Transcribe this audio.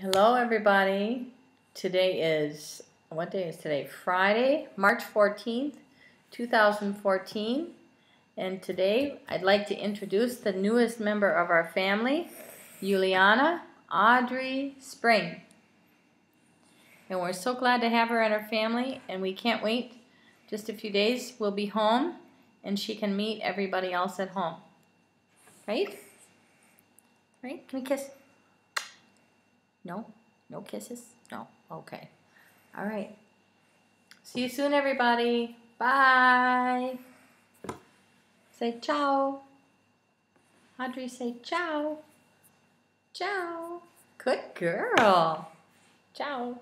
Hello, everybody. Today is, what day is today? Friday, March 14th, 2014. And today I'd like to introduce the newest member of our family, Juliana Audrey Spring. And we're so glad to have her in our family, and we can't wait. Just a few days, we'll be home, and she can meet everybody else at home. Right? Right? Can we kiss? No? No kisses? No. Okay. All right. See you soon, everybody. Bye. Say ciao. Audrey, say ciao. Ciao. Good girl. Ciao.